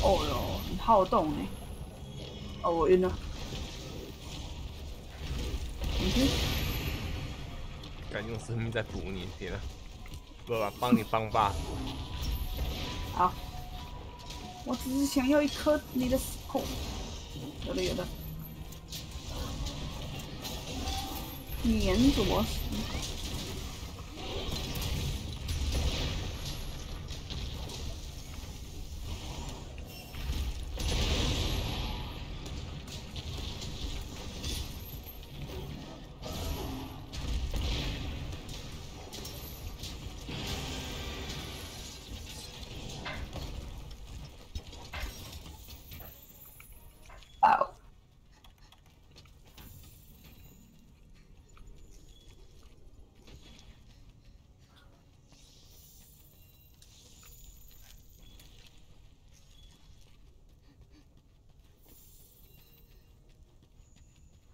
哦哟，很好动哎！哦，我晕了。你去。敢用生命在补你，天啊！不吧，帮你帮吧。好。我只是想要一颗你的石头。有的有的。粘着我。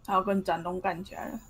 他要跟展东干起来了，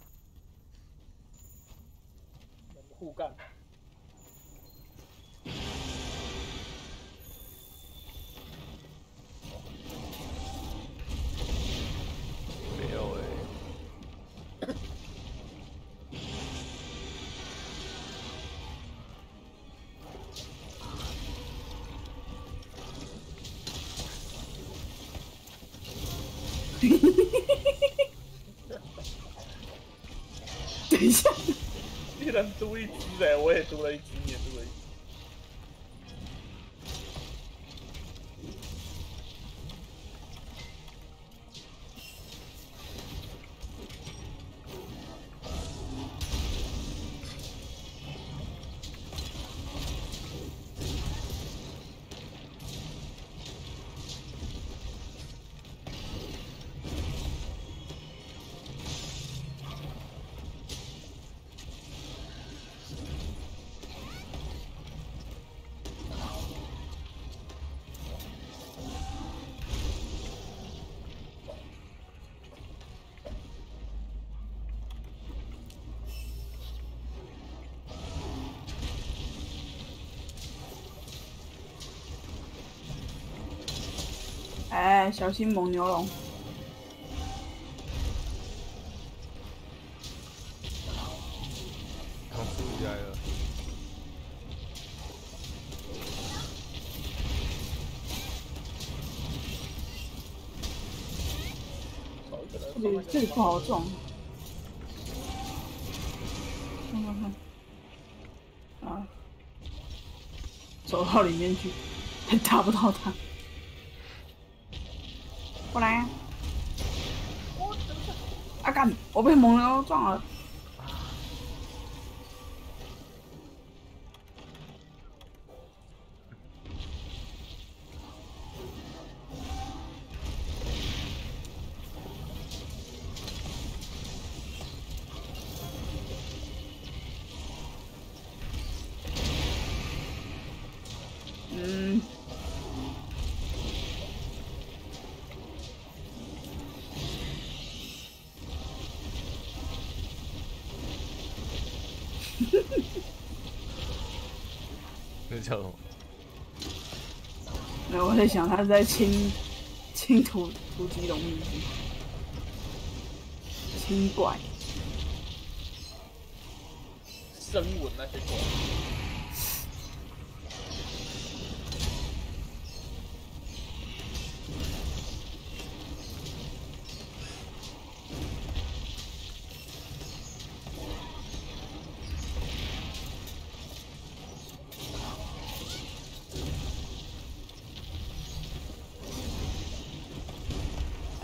哎，小心蒙牛龙！这里这里不好撞。看看看，啊，走到里面去，还 打不到他。被蒙牛撞了。我在想，他是在清清土土鸡龙鱼，清怪，生吻那些怪。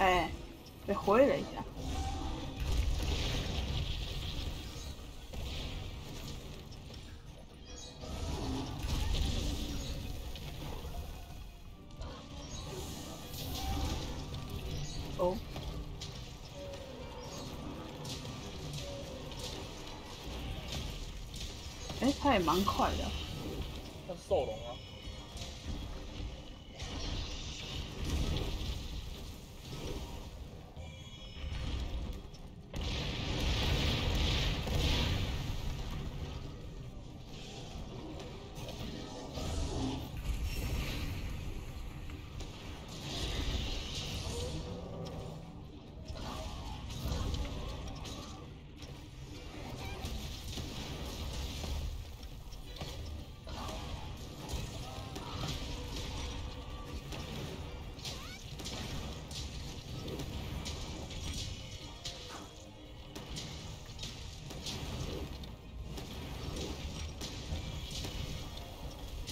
哎被挥了一下。哦。哎，他也蛮快的。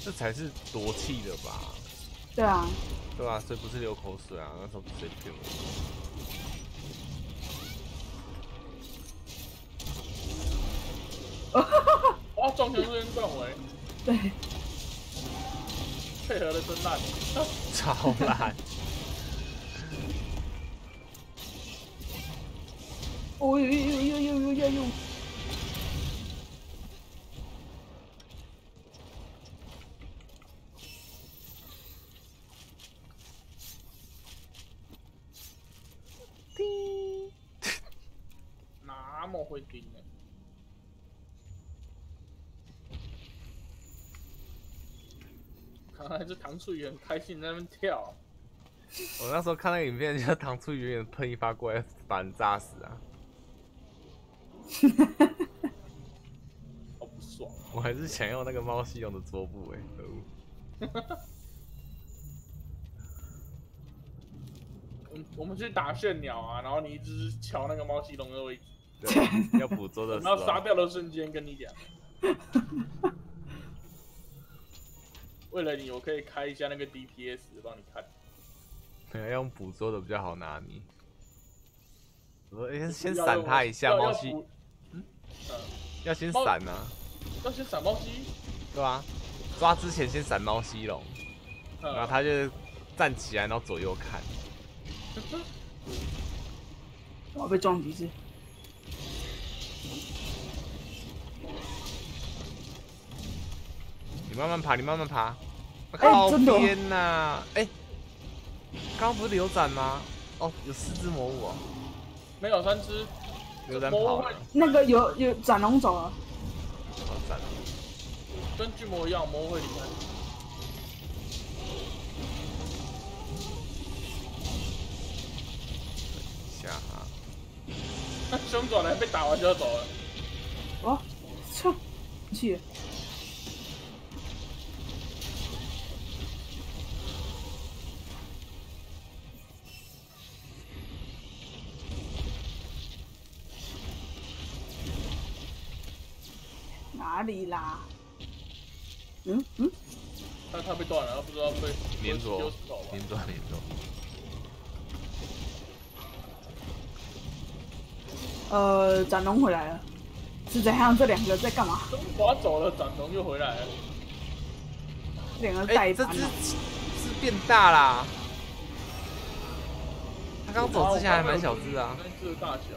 这才是夺气的吧？对啊，对啊、所以不是流口水啊，那时候不是谁骗我？哇，撞墙瞬间断尾，对，配合的真烂。超烂！看来这唐素也很开心在那边跳，我那时候看那个影片，就是唐初远远喷一发过来，把人炸死啊！好不爽。我还是想要那个猫系用的桌布哎、可恶！嗯，我们去打炫鸟啊，然后你一直瞧那个猫系龙的位置，对，要捕捉的时 然后杀，掉的瞬间跟你讲，为了你，我可以开一下那个 DPS 帮你看。对，要用捕捉的比较好拿你。我说，哎、先闪他一下，要猫系要补嗯，嗯，要先猫闪啊，要先闪猫系，对吧、抓之前先闪猫系龙，嗯然后他就站起来，然后左右看。我要被撞几次？你慢慢爬，你慢慢爬。靠真的哦边呐！哎、刚刚不是流斩吗？哦，有四只魔物哦，没有三只，流斩魔物会跑了，那个有有斩龙走了，好斩龙。跟巨魔一样，魔物会离开。一下哈，凶爪来被打完就要走了，哦，操，气里啦？嗯嗯，他他被断了，他不知道被连着？连着连着。呃，斩龙回来了，是怎样？这两个在干嘛？凶爪走了，斩龙又回来了。这两个哎、这只！是变大啦。他刚走之前还蛮小只啊。那只的大小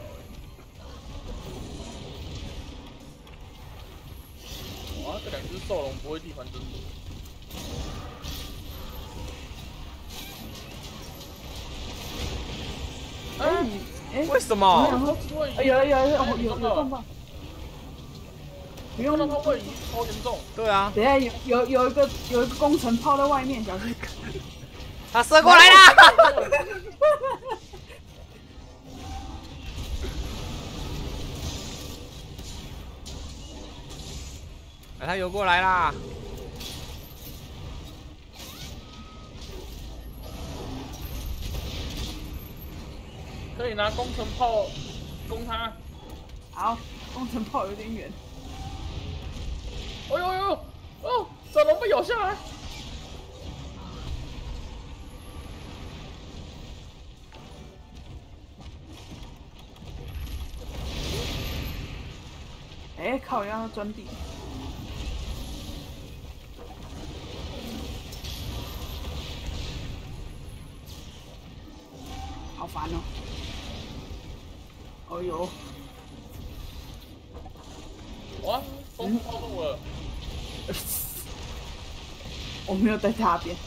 哎。哇，这两只兽龙不会地盘争夺。哎哎，你哎，为什么？说这位移哎有有有有哎有有有棒棒，不用看到他位移超严重，对啊，等一下有有有一个有一个工程抛在外面，小心！他射过来啦！哎，他游过来啦！可以拿工程炮攻他。好，工程炮有点远，哎呦哎呦，哦，小龙被咬下来。哎，靠，要钻地。烦哦！哦呦，哇，工程炮中了。我没有在他边。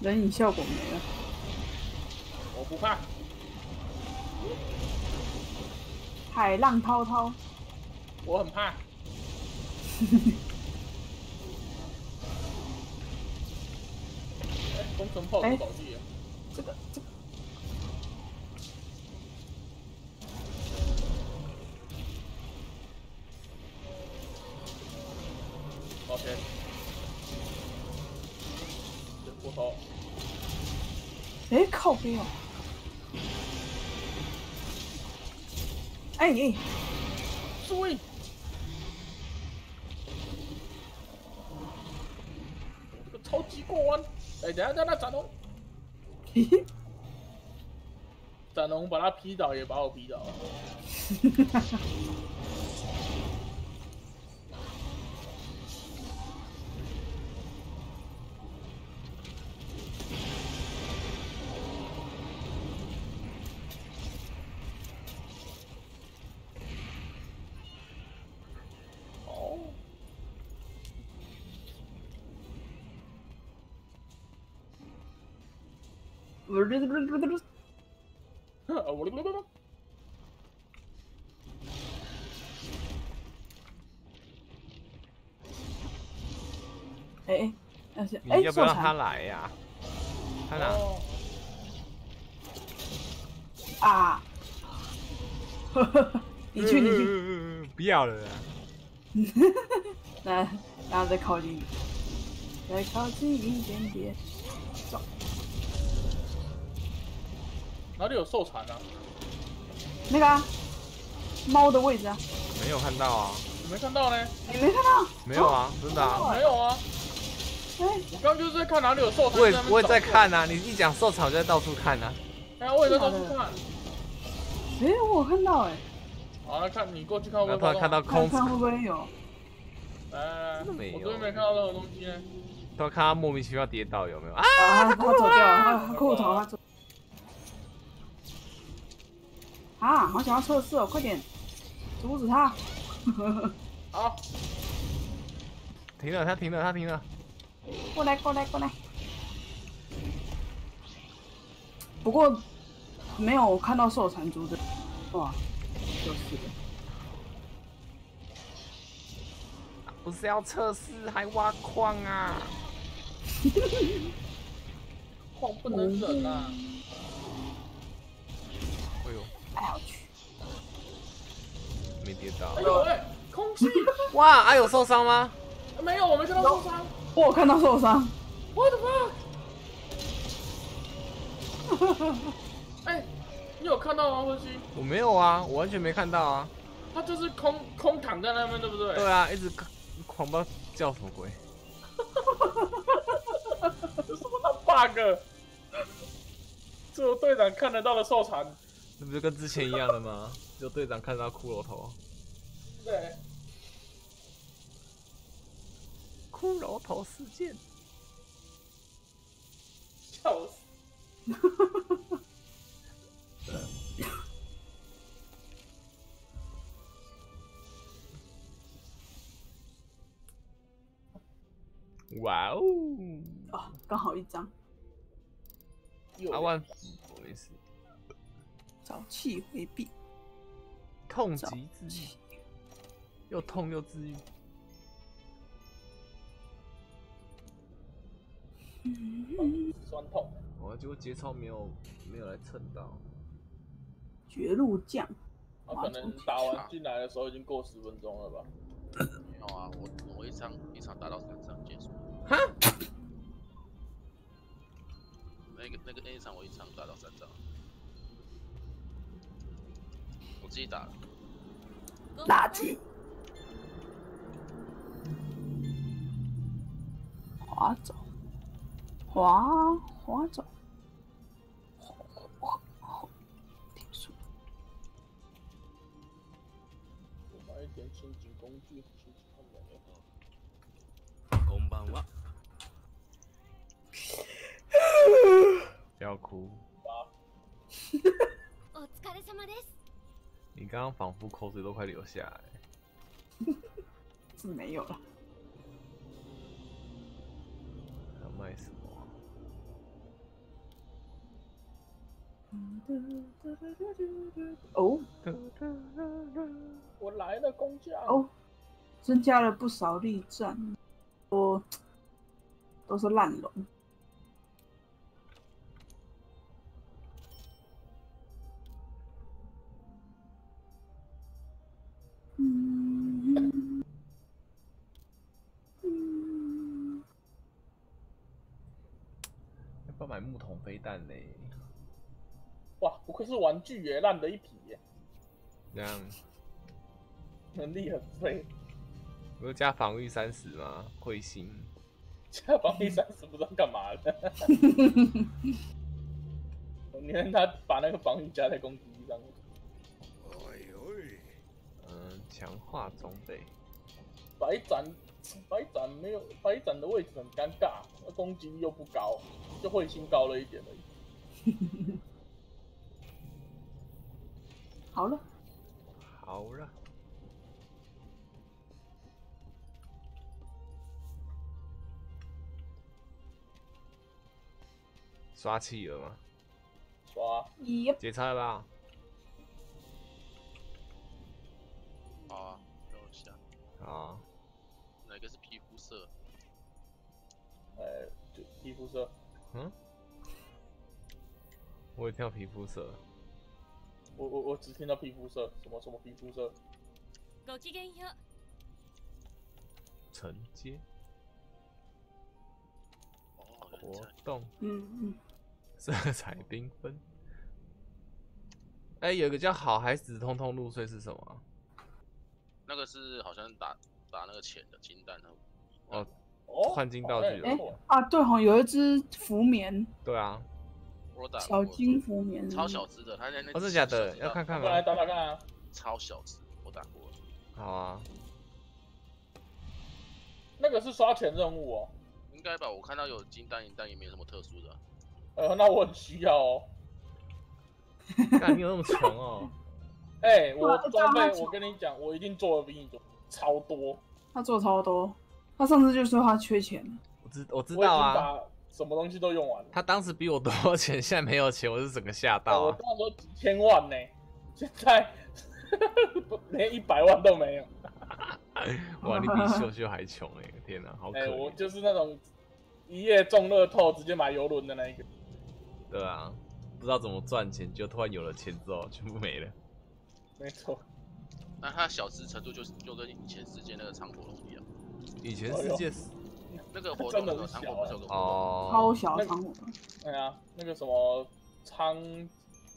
人影效果没了，我不怕，海浪滔滔，我很怕。哎，工程炮。这个这个。OK。不好。哎，靠边哦。哎哎，注意，这个超级过弯！哎，等下，等下，斩龙，嘿嘿，展龙把他劈倒，也把我劈倒了。哎哎，要不要让他来呀？他哪？哦，啊！你 去你去，去，不要了啦。来，然后再靠近，再靠近一点点，哪里有受残啊？那个啊，猫的位置啊，没有看到啊，你没看到呢？你没看到？没有啊，真的啊。没有啊，哎，我刚刚就是在看哪里有受残。那边我也我也在看啊，你一讲受场，我就在到处看啊。哎呀，我也在到处看。哎，我有看到哎，好，那看你过去看会然不会看到空，看看会不会有？来来来，真的没有我这边没看到任何东西呢。突然看他莫名其妙跌倒，有没有啊？啊，他他走掉了，他他裤头他走。啊，好想要测试哦，快点阻止他！好，停了，他停了，他停了。过来过来过来。不过没有看到受残族的，哇，就是的。不是要测试还挖矿啊？矿不能忍啊！哎没跌倒哎。呦哎，空气 哇，啊有受伤吗？没有，我没看到受伤。我有看到受伤，What the fuck？哎，你有看到吗，呼吸？我没有啊，我完全没看到啊。他就是空空躺在那边，对不对？对啊，一直狂暴叫什么鬼？这什么大 bug？只有队长看得到的受残。那不就跟之前一样的吗？只有队长看到骷髅头。对，骷髅头事件。笑死！哇哦！啊，刚好一张又阿万不好意思，早气回避，早痛极治愈，又痛又治愈。酸痛。我，结果节操没有没有来蹭到。绝路将，他可能打完进来的时候已经过十分钟了吧？没有啊，我我一场一场打到三场结束。哈？那个那个那一场我一场打到三场，我自己打的。垃圾，滑走，滑滑走，滑滑滑，停住。我买一点轻型工具，轻型看没有？こんばんは。不要哭，お疲れ様です。 你刚刚仿佛口水都快流下来。是没有了。要卖什么？哦我来了，工匠。哦，增加了不少力战，我都是烂龙。不愧是玩具耶，烂的一批耶，这样能力很废。不是加防御三十吗？彗星，加防御三十不知道干嘛的。你看他把那个防御加在攻击力上面，嗯，强化装备，白斩白斩没有白斩的位置很尴尬，那攻击力又不高，就彗星高了一点而已。好了，好了，刷企鹅吗？刷。耶，解猜吧。好啊，等我一下，啊，哪个是皮肤色？呃，就皮肤色，嗯，我也听到皮肤色，我我我只听到皮肤色，什么什么皮肤色，ごきげんよう。承接哦，人活才动，嗯嗯，色彩缤纷。哎、有一个叫好孩子通通入睡是什么啊？那个是好像打打那个钱的金蛋的。哦，哦，换金道具了好像也不错啊，对哈，有一只浮棉，对啊， 我有打小金服棉，超小只的，它那那哦，只是假的要看看过来？打打看啊，超小只，我打过了。好啊，那个是刷钱任务哦，应该吧？我看到有金蛋银蛋，也没有什么特殊的。呃，那我很需要哦。干你有那么穷哦？哎、我装备，我跟你讲，我一定做的比你多，超多。他做超多，他上次就说他缺钱，我知我知我已经道啊，把什么东西都用完了。他当时比我多钱，现在没有钱，我是整个吓到啊！那时候几千万呢，现在 连一百万都没有。哇，你比秀秀还穷哎！天哪，好可哎、我。就是那种一夜中乐透直接买游轮的那一个。对啊，不知道怎么赚钱，就突然有了钱之后，全部没了。没错，那它小只程度就是就跟以前世界那个长火龙一样，以前世界是那个火不是有个活动哦，超小那仓鼠，对啊，那个什么仓，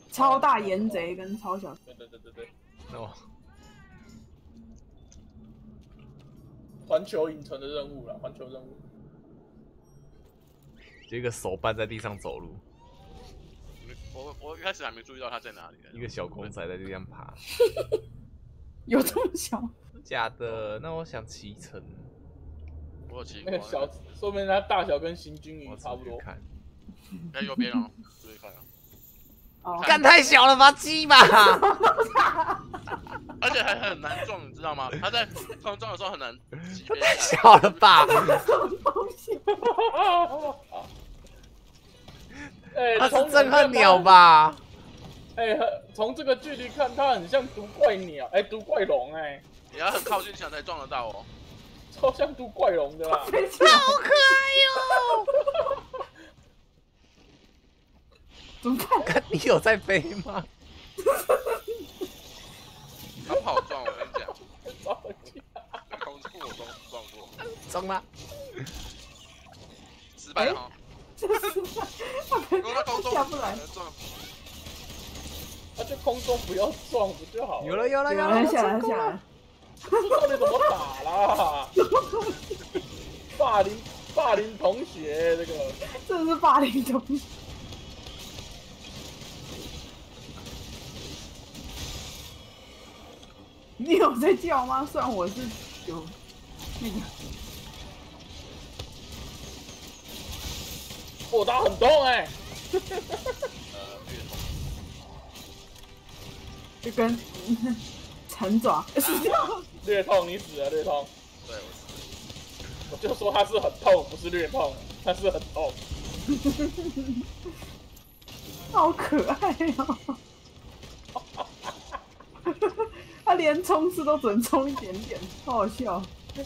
超大盐贼跟超小，对对对对对，那我环球影城的任务了，环球任务。就一个手办在地上走路，我我一开始还没注意到他在哪里呢。一个小公仔在地上爬。有这么小？假的？那我想骑乘，我有骑过那个小，说明它大小跟行军鱼差不多。看。在右边哦，注意看啊。哦，干太小了吧，鸡吧！而且还很难撞，你知道吗？它在碰撞的时候很难太。小了吧？东西，哎、它从是震撼鸟？吧？哎、从这个距离看，它很像毒怪鸟，哎、毒怪龙，哎，你要很靠近墙才撞得到哦。超像毒怪龙的啦。飞起来，好可爱哟、怎么办？看你有在飞吗？他不好撞，我跟你讲，超好气在空中我都撞过，中吗。失败了哈。这是他如果在空中下不来能撞，那就空中不要撞不就好了？有了有了有有了，人下来成功了下来，这到底怎么打啦？霸凌霸凌同学，这个这是霸凌同学。你有在叫吗？虽然我是有那个，我打很痛哎。就跟陈爪是这样。略痛你死了略痛，对，我就说他是很痛，不是略痛，他是很痛。好可爱哦、他连冲刺都只能冲一点点，好好笑。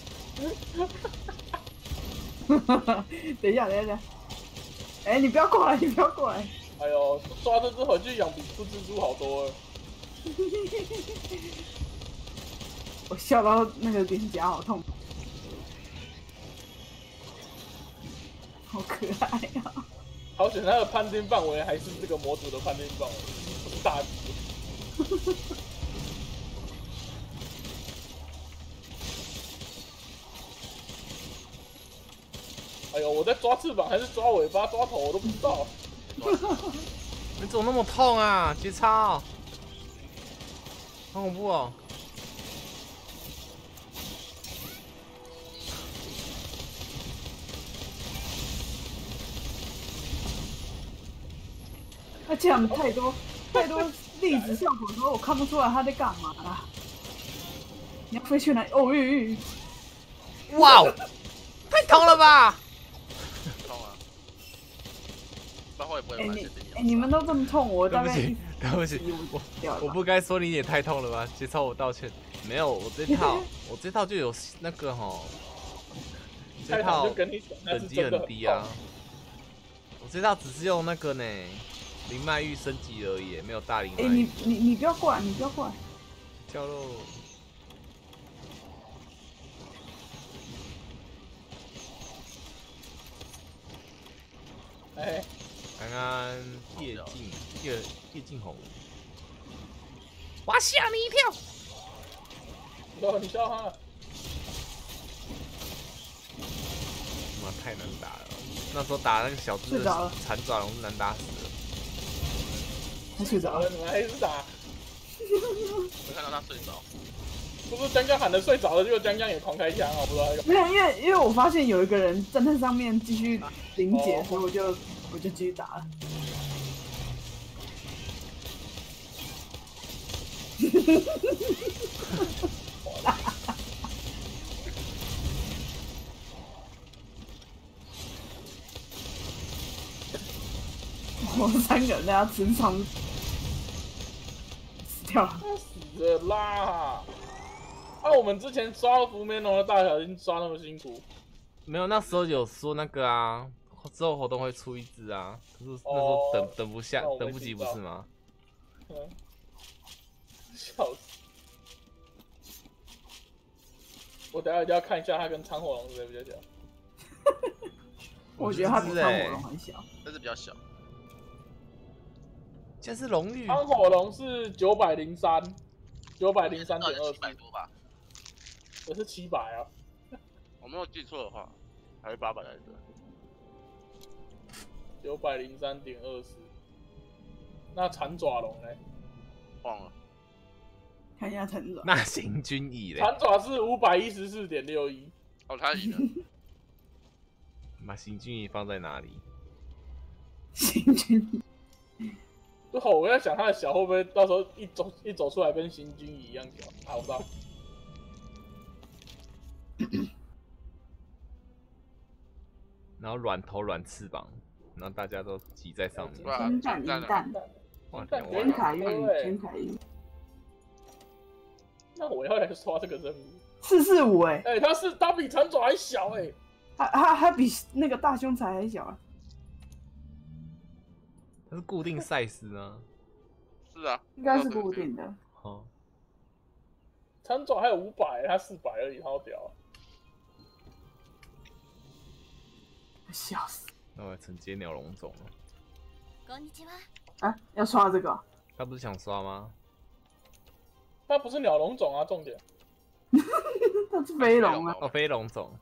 等一下，等一下，等一下。哎、你不要过来，你不要过来。哎呦，抓这只回去养比出蜘蛛好多了。我笑到那个脸颊好痛，好可爱呀、好险，他的判定范围还是这个模组的判定范围，不是大局。哎呦，我在抓翅膀还是抓尾巴、抓头，我都不知道。你怎么那么痛啊？节操，好恐怖哦！而且他们太多太多粒子效果，说我看不出来他在干嘛啦。你要飞去哪里？哦，吁吁哇哦，太痛了吧！痛啊！不然会不会哎、你有蓝色哎、你们都这么痛，我对不起对不起，我我不该说你也太痛了吧？节操，我道歉。没有，我这套 我这套就有那个哈，这套等级很低啊。我这套只是用那个呢，灵脉玉升级而已，没有大灵哎、脉你。你你不要过来，你不要过来。跳喽！痛。哎，刚刚叶静叶叶静红，我吓你一跳！哦，你笑他，妈太难打了，那时候打那个小只的睡着了残爪龙难打死了。他睡着了你们还是打。没看到他睡着，不是江江喊的睡着了，结果江江也狂开枪，我不知道那个。没有，因为因为我发现有一个人站在上面继续临检，哦所以我就我就继续打了。我们三个人在他身上死了。死了啦！啊，我们之前抓福梅农的大小已经抓那么辛苦，没有，那时候有说那个啊，之后活动会出一只啊，可是那时候等、哦等不下等不及不是吗？嗯，笑死！我等下一定要看一下他跟苍火龙谁比较小。我觉得他比是苍欸火龙还小。但是比较小。现在是龙绿，苍火龙是九百零三，九百零三点二七百多吧，我是七百啊。我没有记错的话，还是八百来着。九百零三点二四。那残爪龙呢？忘了，看一下成长，那行军蚁嘞，残爪是五百一十四点六一。哦，他赢了，把行军蚁放在哪里？行军哦，我在想他的小会不会到时候一走一走出来跟行军一样小？啊，我不知道。然后软头软翅膀，然后大家都挤在上面。哇金蛋银蛋，天凯运，对全凯运，那我要来刷这个任务。四四五哎，哎、他是他比残爪还小哎、他他他比那个大胸才还小啊！它是固定赛事呢。是啊，应该是固定的。哦，残爪还有五百，他四百而已，好屌、啊！笑死那我来承接鸟笼种了。こんにちは。啊！要刷这个哦，他不是想刷吗？他不是鸟笼种啊，重点。它是飞龙啊！哦，飞龙种。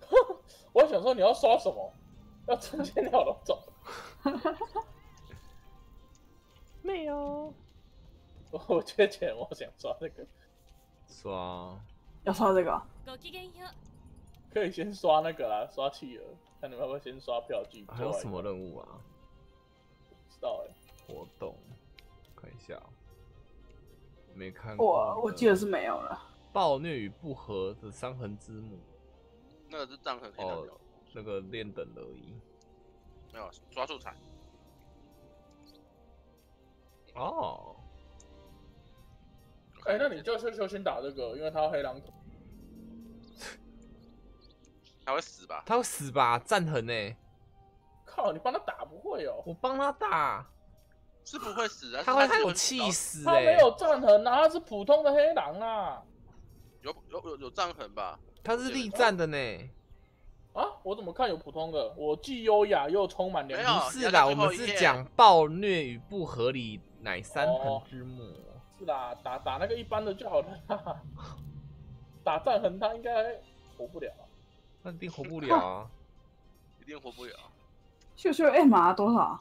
我还想说你要刷什么？要承接鸟笼种？ 没有。我我缺钱，我想刷这个，刷。要刷这个哦，ごきげんよう。可以先刷那个啦，刷企鹅，看你们会不会先刷票据。还有什么任务啊？不知道哎、活动，看一下。没看过。我我记得是没有了。暴虐与不和的伤痕之母，那个是藏很可以拿掉，那个练等而已。没有抓素材， 哦，哎、那你就去修先打这个，因为他要黑狼头。他会死吧？他会死吧？战痕呢？靠，你帮他打不会哦、我帮他打，是不会死啊，他会我气死他哎、没有战痕啊，他是普通的黑狼啊。有有有有战痕吧？他是力战的呢。啊，我怎么看有普通的？我既优雅又充满良没有心。不是啦，我们是讲暴虐与不合理乃三横之末。是啦，打打那个一般的就好了。打战横他应该活不了。那一定活不了啊！一定活不了。秀秀 M R 多少？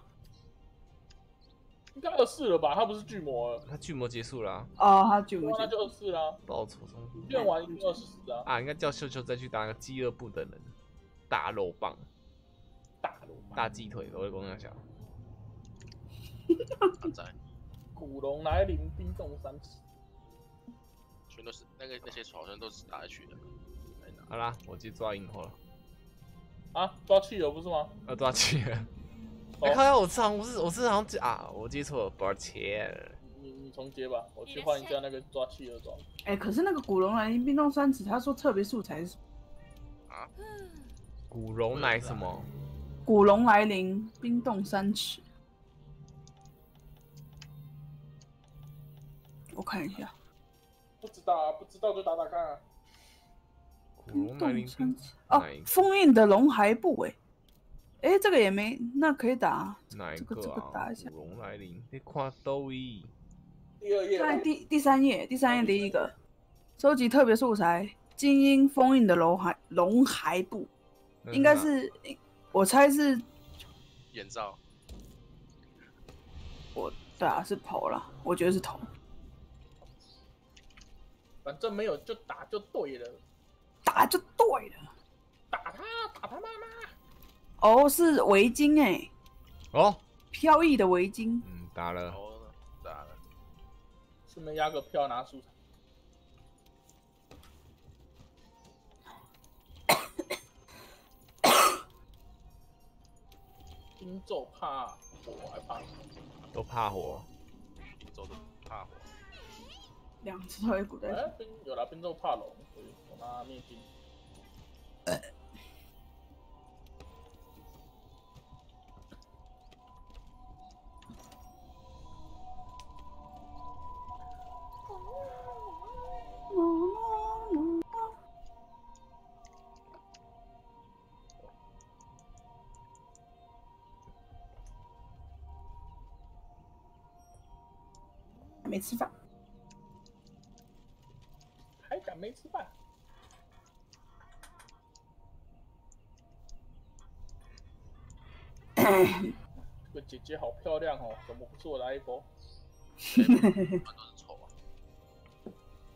应该二四了吧？他不是巨魔了，他巨魔结束了啊，哦，他巨魔那就二四啦。报仇中练完一定二十啊，啊，应该叫秀秀再去打个饥饿部的人，大肉棒、大肉棒大鸡腿，我会跟他讲。他在，古龙来临，冰冻三尺。全都是那个那些好像都是打下去的。好啦，我去抓萤火了，啊，抓汽油不是吗？要抓去了。哦哎，靠呀，我是好像我是我是好像记啊，我记错了，抱歉。你你重接吧，我去换一下那个抓汽油装。哎、可是那个古龙来临冰冻三尺，他说特别素材是啊古龙来什么？古龙来临冰冻三尺，我看一下，不知道啊，不知道就打打看啊。古龙奶冻临冰三尺哦封印的龙骸部哎，哎，这个也没，那可以打啊，哪一这个这个啊个打一？下。古龙来临，你看都一。第二页吧。在第第三页，第三页第一个，收集特别素材，精英封印的龙骸龙骸部，那应该是，我猜是眼罩，我对啊是头了，我觉得是头，反正没有就打就对了，打就对了。打他打他妈妈。哦，是围巾哎，哦，飘逸的围巾。嗯，打了。哦，打了，顺便压个票拿素材。冰咒怕火还怕什么？都怕火。走都怕火。两只头一股哎、在冰有了冰咒怕龙，所以我拿灭金。没吃饭。没吃饭？这个姐姐好漂亮哦，怎么不是 我的 i 波？全都是丑啊！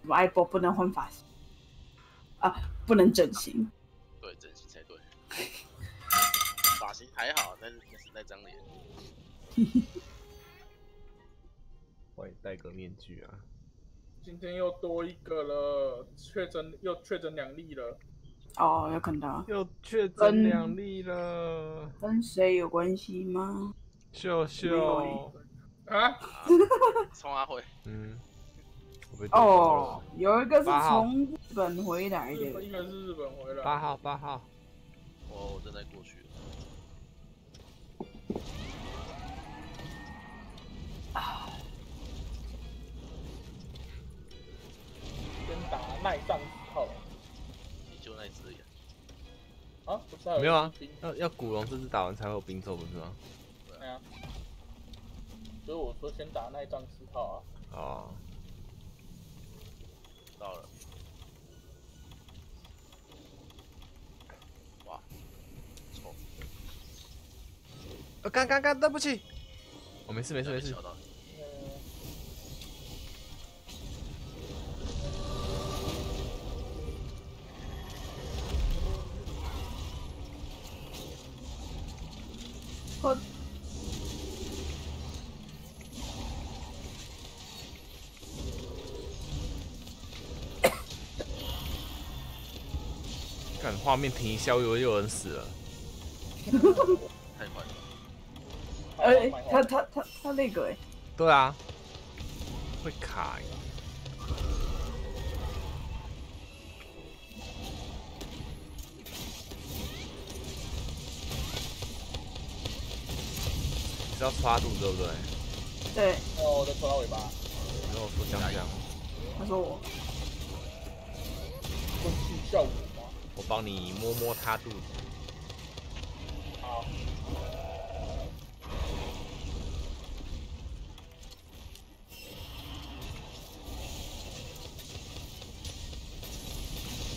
我爱波不能换发型啊，不能整形。对，整形才对。发型还好，但是那是那张脸。我也戴个面具啊。今天又多一个了，确诊又确诊两例了。哦，有看到，又确诊两例了，跟谁有关系吗？秀秀。啊，从阿辉，嗯。哦，有一个是从日本回来的，应该是日本回来。八号，八号。哦我正在过去了。耐上号你就那只眼，啊，不是还有没有啊？要要古龙这次打完才会有冰咒，不是吗？对啊，所以我说先打耐仗四号啊。哦，到了。哇，错，呃，刚刚刚，对不起。我没事没事没事小。画面停一下，我以为有人死了。太快了。哎，他他他他那个哎，对啊，会卡耶。你是要刷度对不对？对，哦，我在拖到尾巴，你跟我说这样这样，他说我温馨效果帮你摸摸他肚子。好，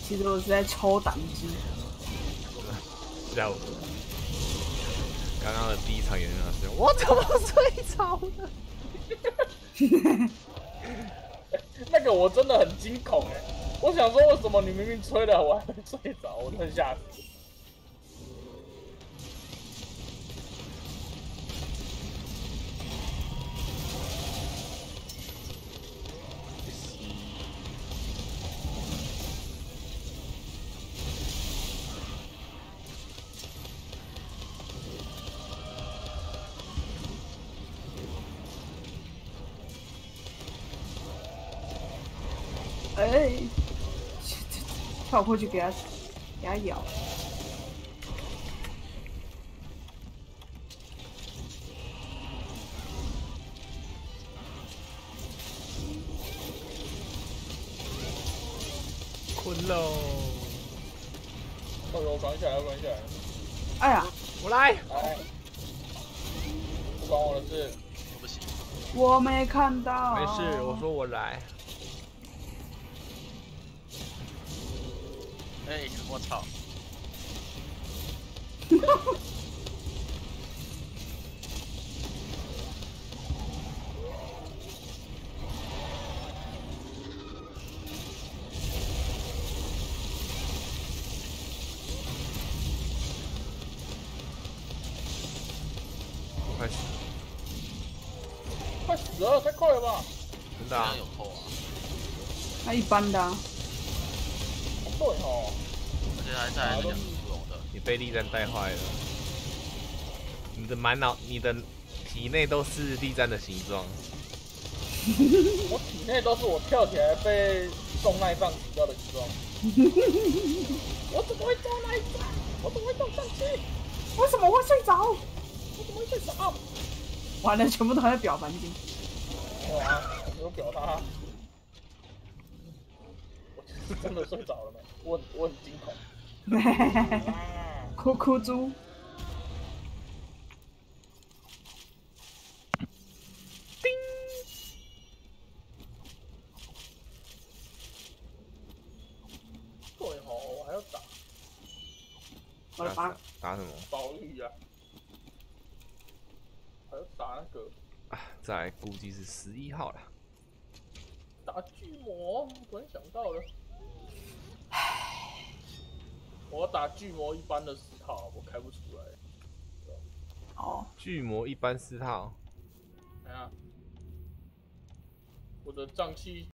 其实我是在抽档机。下午，刚刚的第一场演练是，我怎么睡着了？那个我真的很惊恐哎！我想说，为什么你明明吹了，我还没睡着？我真的吓死。跳过去给他给他咬。困喽！哦呦，关起来，关起来！哎呀，我来！来，不关我的事。我不行，我没看到。没事，我说我来。哎，我操！快死！快死了，太快了吧！真的啊？有扣啊，那一般的啊、你被力战带坏了，你的满脑、你的体内都是力战的形状。我体内都是我跳起来被中那一杖死掉的形状。我怎么会中那一杖？我怎么会中上去？为什么会睡着？我怎么会睡着？完了，全部都在表环境。没有啊，我表他。我就是真的睡着了没？我我很惊恐。啊 哭哭猪，对哦，我还要打我的八打什么？暴力啊，还要打那个啊，再来估计是十一号了。打巨魔，突然想到了。我要打巨魔一般的四套，我开不出来。哦，巨魔一般四套，哎呀，我的脏器